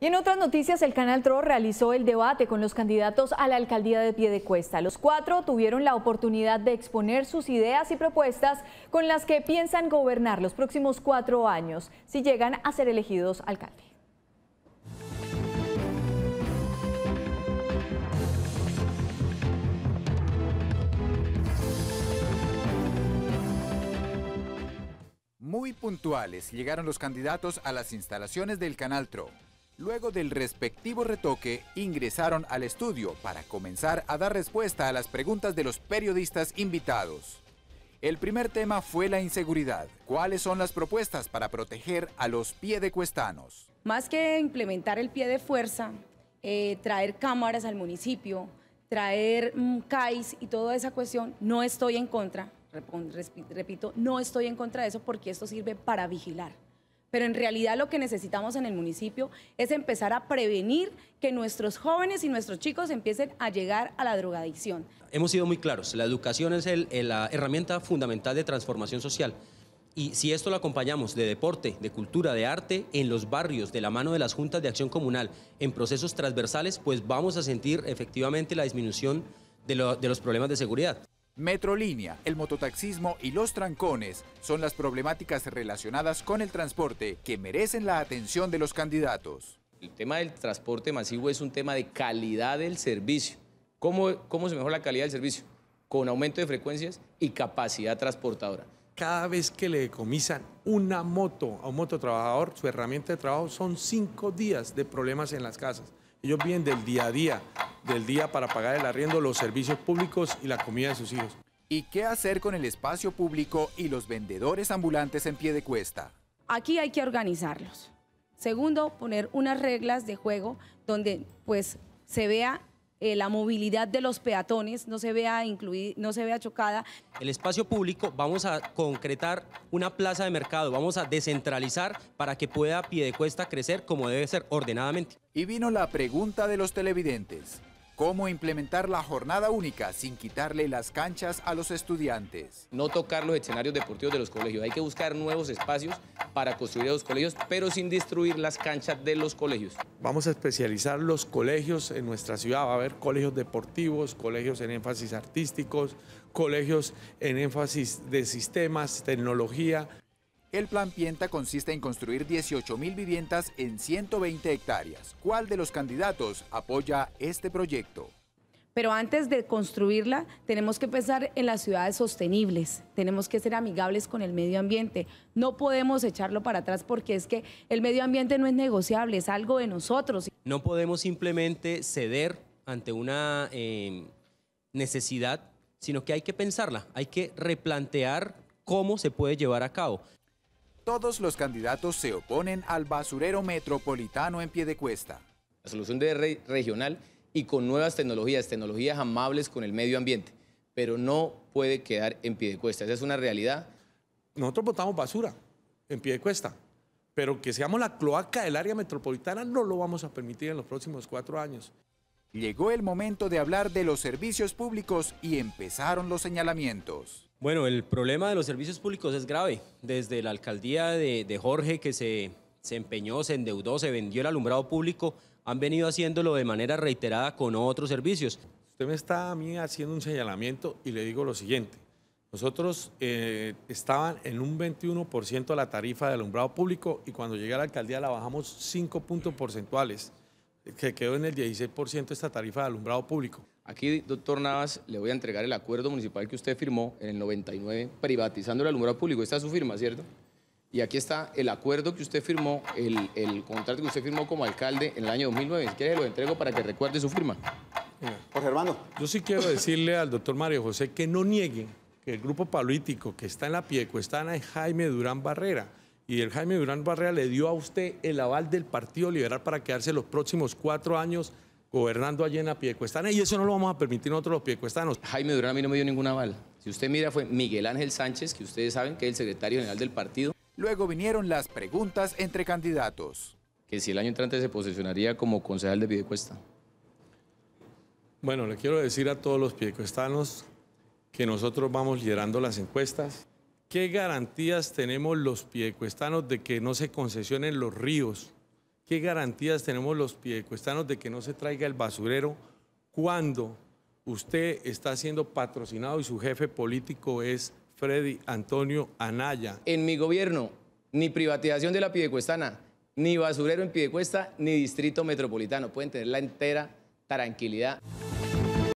Y en otras noticias, el Canal TRO realizó el debate con los candidatos a la alcaldía de Piedecuesta. Los cuatro tuvieron la oportunidad de exponer sus ideas y propuestas con las que piensan gobernar los próximos cuatro años si llegan a ser elegidos alcalde. Muy puntuales llegaron los candidatos a las instalaciones del Canal TRO. Luego del respectivo retoque, ingresaron al estudio para comenzar a dar respuesta a las preguntas de los periodistas invitados. El primer tema fue la inseguridad. ¿Cuáles son las propuestas para proteger a los piedecuestanos? Más que implementar el pie de fuerza, eh, traer cámaras al municipio, traer mm, CAIS y toda esa cuestión, no estoy en contra, repito, no estoy en contra de eso porque esto sirve para vigilar. Pero en realidad lo que necesitamos en el municipio es empezar a prevenir que nuestros jóvenes y nuestros chicos empiecen a llegar a la drogadicción. Hemos sido muy claros, la educación es la herramienta fundamental de transformación social. Y si esto lo acompañamos de deporte, de cultura, de arte, en los barrios, de la mano de las juntas de acción comunal, en procesos transversales, pues vamos a sentir efectivamente la disminución de los problemas de seguridad. Metrolínea, el mototaxismo y los trancones son las problemáticas relacionadas con el transporte que merecen la atención de los candidatos. El tema del transporte masivo es un tema de calidad del servicio. ¿Cómo, cómo se mejora la calidad del servicio? Con aumento de frecuencias y capacidad transportadora. Cada vez que le decomisan una moto a un mototrabajador, su herramienta de trabajo son cinco días de problemas en las casas. Ellos vienen del día a día, del día para pagar el arriendo, los servicios públicos y la comida de sus hijos. ¿Y qué hacer con el espacio público y los vendedores ambulantes en pie de cuesta? Aquí hay que organizarlos. Segundo, poner unas reglas de juego donde pues se vea eh, la movilidad de los peatones no se vea incluir, no se vea chocada. El espacio público vamos a concretar una plaza de mercado, vamos a descentralizar para que pueda Piedecuesta crecer como debe ser ordenadamente. Y vino la pregunta de los televidentes cómo implementar la jornada única sin quitarle las canchas a los estudiantes. No tocar los escenarios deportivos de los colegios, hay que buscar nuevos espacios para construir los colegios, pero sin destruir las canchas de los colegios. Vamos a especializar los colegios en nuestra ciudad, va a haber colegios deportivos, colegios en énfasis artísticos, colegios en énfasis de sistemas, tecnología. El plan Pienta consiste en construir 18.000 viviendas en 120 hectáreas. ¿Cuál de los candidatos apoya este proyecto? Pero antes de construirla, tenemos que pensar en las ciudades sostenibles, tenemos que ser amigables con el medio ambiente. No podemos echarlo para atrás porque es que el medio ambiente no es negociable, es algo de nosotros. No podemos simplemente ceder ante una eh, necesidad, sino que hay que pensarla, hay que replantear cómo se puede llevar a cabo. Todos los candidatos se oponen al basurero metropolitano en Piedecuesta. La solución de regional y con nuevas tecnologías, tecnologías amables con el medio ambiente, pero no puede quedar en Piedecuesta. Esa es una realidad. Nosotros votamos basura en Piedecuesta, pero que seamos la cloaca del área metropolitana no lo vamos a permitir en los próximos cuatro años. Llegó el momento de hablar de los servicios públicos y empezaron los señalamientos. Bueno, el problema de los servicios públicos es grave. Desde la alcaldía de, Jorge, que se, se empeñó, se endeudó, se vendió el alumbrado público, han venido haciéndolo de manera reiterada con otros servicios. Usted me está a mí haciendo un señalamiento y le digo lo siguiente. Nosotros eh, estaban en un 21% la tarifa de alumbrado público y cuando llegué a la alcaldía la bajamos 5 puntos porcentuales, que quedó en el 16% esta tarifa de alumbrado público. Aquí, doctor Navas, le voy a entregar el acuerdo municipal que usted firmó en el 99, privatizando el alumbrado público. Esta es su firma, ¿cierto? Y aquí está el acuerdo que usted firmó, el, contrato que usted firmó como alcalde en el año 2009. Si quiere, lo entrego para que recuerde su firma. Jorge Hermano. Yo sí quiero decirle al doctor Mario José que no niegue que el grupo político que está en la piecuestana es Jaime Durán Barrera. Y el Jaime Durán Barrera le dio a usted el aval del Partido Liberal para quedarse los próximos cuatro años gobernando allí en la Piecuestana y eso no lo vamos a permitir nosotros los piecuestanos. Jaime Durán a mí no me dio ningún aval. Si usted mira fue Miguel Ángel Sánchez, que ustedes saben que es el secretario general del partido. Luego vinieron las preguntas entre candidatos. Que si el año entrante se posicionaría como concejal de Piedecuesta. Bueno, le quiero decir a todos los piecuestanos que nosotros vamos liderando las encuestas. ¿Qué garantías tenemos los piecuestanos de que no se concesionen los ríos ¿Qué garantías tenemos los piedecuestanos de que no se traiga el basurero cuando usted está siendo patrocinado y su jefe político es Freddy Antonio Anaya? En mi gobierno, ni privatización de la Piedecuestana, ni basurero en Piedecuesta, ni distrito metropolitano. Pueden tener la entera tranquilidad.